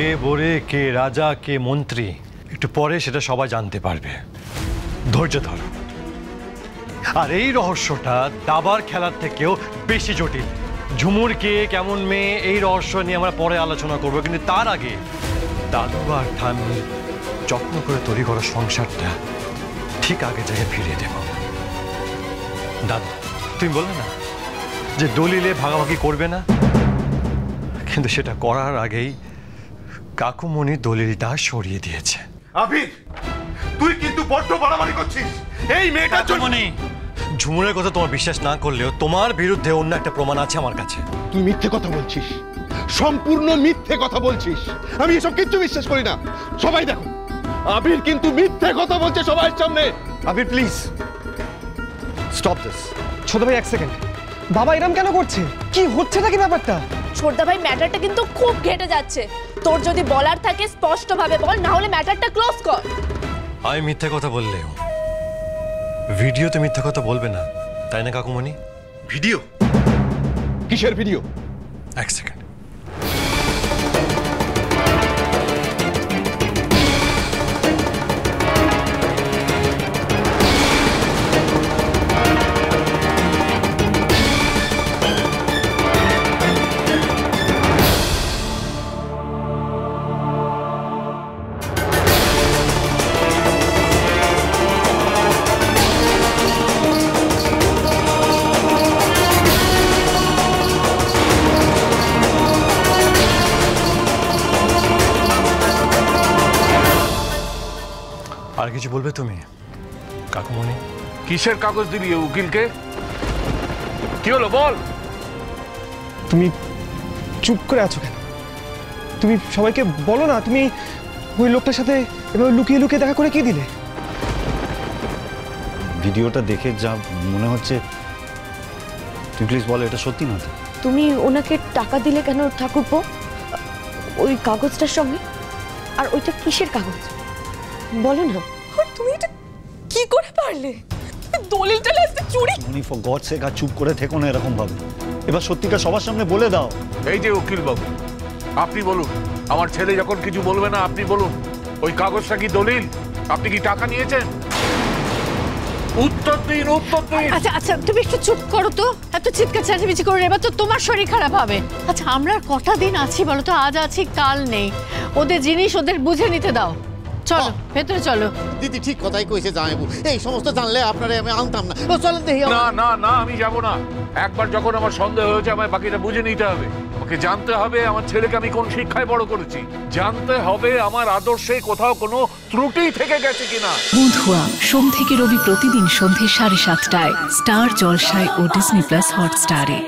কে বরে, কে রাজা, কে মন্ত্রী? একটু পরে সেটা সবাই জানতে পারবে। ধৈর্য ধরো। আর এই রহস্যটা দাবার খেলার থেকেও বেশি জটিল। ঝুমুর কে, কেমন মেয়ে, এই রহস্য নিয়ে আমরা পরে আলোচনা করব, কিন্তু তার আগে দাদু আর ঠাম্মির যত্ন করে তৈরি করা সংসারটা ঠিক আগে জায়গায় ফিরিয়ে দেব। দাদু, তুমি বললে না যে দলিলে ভাগাভাগি করবে না? কিন্তু সেটা করার আগেই কাকুমণি দলিলটা সরিয়ে দিয়েছে। আবির তুই কিন্তু বড্ড বাড়াবাড়ি করছিস। এই মেয়েটার জন্য ঝুমুরের কথা তোমার বিশ্বাস না করলেও তোমার বিরুদ্ধে অন্য একটা প্রমাণ আছে আমার কাছে। তুই মিথ্যে কথা বলছিস। সম্পূর্ণ মিথ্যে কথা বলছিস। আমি এসব কিচ্ছু বিশ্বাস করি না। সবাই দেখো। আবির কিন্তু মিথ্যে কথা বলছে সবার সামনে। আবির প্লিজ স্টপ দিস ছোট ভাই এক সেকেন্ড বাবা এরম কেন করছে? কি হচ্ছে নাকি ব্যাপারটা? ছোটদা ভাই ম্যাটারটা কিন্তু খুব ঘেটে যাচ্ছে। তোর যদি বলার থাকে স্পষ্টভাবে বল না হলে ম্যাটারটা ক্লোজ কর। আমি মিথ্যে কথা বললেও ভিডিওতে মিথ্যে কথা বলবে না। তাই না কাকুমণি? ভিডিও? কিসের ভিডিও? এক সেকেন্ড। আর কিছু বলবে তুমি? কাকুমণি? কিসের কাগজ দিবি উকিলকে? কি হলো বল! তুমি চুপ করে আছো কেন? তুমি সবাইকে বলো না তুমি ওই লোকটার সাথে এভাবে লুকিয়ে লুকিয়ে দেখা করে কি দিলে? ভিডিওটা দেখে যা মনে হচ্ছে তুই প্লিজ বলো এটা সত্যি না তো? তুমি ওনাকে টাকা দিলে কেন ঠাকুরপো? ওই কাগজটার সঙ্গে? আর ওইটা কিসের কাগজ? বলো না। তুমি এটা কি করে পারলে? দলিলটা লাস্টে চুরি। উনি ফর গড সেক আর চুপ করে থেকো না এরকম ভাবে। এবার সত্যিটা সবার সামনে বলে দাও। এই যে উকিল বাবু আপনি বলুন আমার ছেলে যখন কিছু বলবে না আপনি বলুন ওই কাগজটা কি দলিল? আপনি কি টাকা নিয়েছেন? উত্তর দিন উত্তর দিন। আচ্ছা আচ্ছা তুমি একটু চুপ করো তো। এত চিৎকার চেঁচামেচি করো এবার তো তোমার শরীর খারাপ হবে। আচ্ছা আমরা আর কটা দিন আছি বলো তো? আজ আছি কাল নেই। ওদের জিনিস ওদের বুঝে নিতে দাও। চলো ভেতরে চলো। দিদি ঠিক কথাই কইছে জামাইবু এই সমস্ত জানলে আপনারে আমি আনতাম না। ও চলেন দেখি না না না আমি যাব না। একবার যখন আমার সন্দেহ হয়েছে আমায় বাকিটা বুঝে নিতে হবে। আমাকে জানতে হবে আমার ছেলেকে আমি কোন শিক্ষায় বড় করেছি। জানতে হবে আমার আদর্শে কোথাও কোনো ত্রুটি থেকে গেছে কিনা। বন্ধুয়া সোম থেকে রবি প্রতিদিন সন্ধে সাড়ে সাতটায় স্টার জলসায় ও ডিসনি প্লাস হটস্টারে।